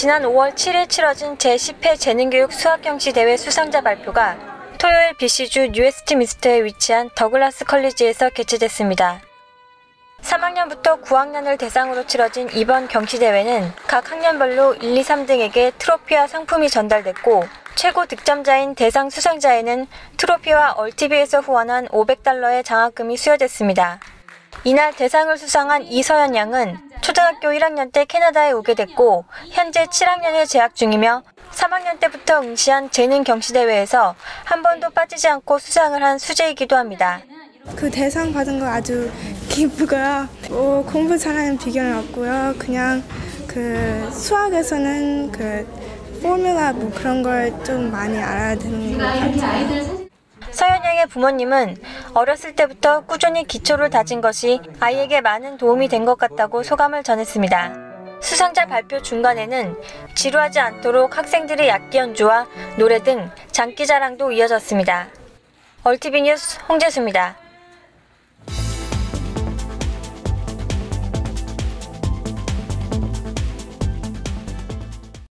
지난 5월 7일 치러진 제10회 재능교육 수학경시 대회 수상자 발표가 토요일 BC주 뉴웨스트민스터에 위치한 더글라스 컬리지에서 개최됐습니다. 3학년부터 9학년을 대상으로 치러진 이번 경시대회는 각 학년별로 1, 2, 3등에게 트로피와 상품이 전달됐고 최고 득점자인 대상 수상자에는 트로피와 All TV에서 후원한 500달러의 장학금이 수여됐습니다. 이날 대상을 수상한 이서연 양은 초등학교 1학년 때 캐나다에 오게 됐고 현재 7학년에 재학 중이며 3학년 때부터 응시한 재능 경시대회에서 한 번도 빠지지 않고 수상을 한 수재이기도 합니다. 그 대상 받은 거 아주 기쁘고요. 뭐 공부 잘하는 비결은 없고요. 그냥 그 수학에서는 그 포뮬라 뭐 그런 걸 좀 많이 알아야 되는 것 같아요. 서연 양의 부모님은 어렸을 때부터 꾸준히 기초를 다진 것이 아이에게 많은 도움이 된 것 같다고 소감을 전했습니다. 수상자 발표 중간에는 지루하지 않도록 학생들의 악기 연주와 노래 등 장기 자랑도 이어졌습니다. 얼티비 뉴스 홍재수입니다.